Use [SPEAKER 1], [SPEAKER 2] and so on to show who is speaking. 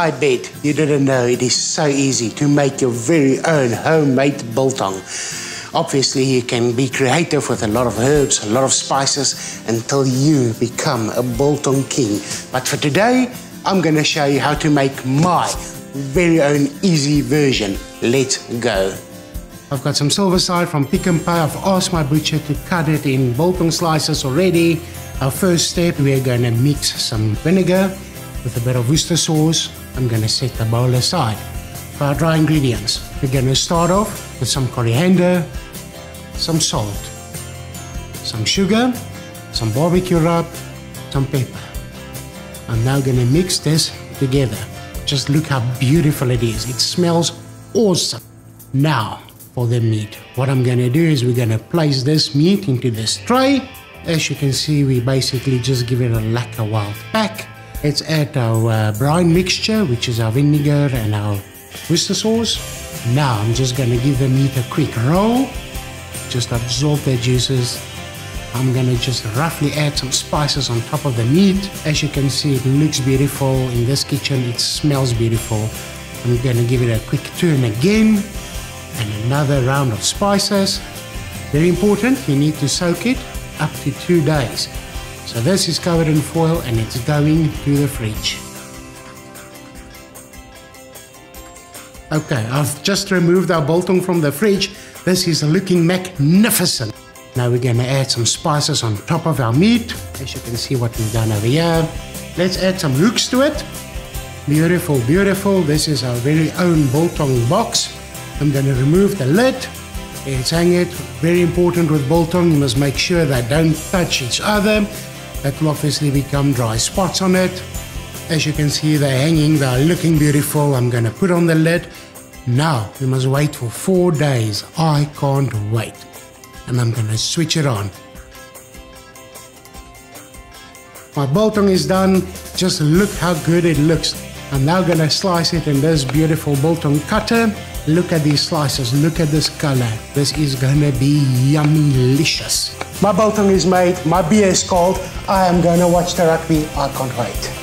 [SPEAKER 1] I bet you didn't know it is so easy to make your very own homemade biltong. Obviously, you can be creative with a lot of herbs, a lot of spices until you become a biltong king. But for today, I'm going to show you how to make my very own easy version. Let's go. I've got some silverside from Pick n Pay. I've asked my butcher to cut it in biltong slices already. Our first step, we're going to mix some vinegar with a bit of Worcester sauce. I'm going to set the bowl aside. For our dry ingredients, we're going to start off with some coriander, some salt, some sugar, some barbecue rub, some pepper. I'm now going to mix this together. Just look how beautiful it is. It smells awesome. Now, for the meat. What I'm going to do is we're going to place this meat into this tray. As you can see, we basically just give it a lacquer wild pack. Let's add our uh, brine mixture, which is our vinegar and our Worcester sauce. Now I'm just going to give the meat a quick roll. Just absorb the juices. I'm going to just roughly add some spices on top of the meat. As you can see, it looks beautiful. In this kitchen, it smells beautiful. I'm going to give it a quick turn again and another round of spices. Very important, you need to soak it up to two days. So this is covered in foil and it's going to the fridge. Okay, I've just removed our biltong from the fridge. This is looking magnificent. Now we're gonna add some spices on top of our meat. As you can see what we've done over here. Let's add some hooks to it. Beautiful, beautiful. This is our very own biltong box. I'm going to remove the lid. Let's hang it. Very important with biltong, you must make sure they don't touch each other. That will obviously become dry spots on it. As you can see, they're hanging, they're looking beautiful. I'm to put on the lid. Now, we must wait for four days. I can't wait. And I'm to switch it on. My biltong is done. Just look how good it looks. I'm now to slice it in this beautiful biltong cutter. Look at these slices, look at this color. This is gonna be yummy delicious. My biltong is made, my beer is cold. I am gonna watch the rugby. I can't wait.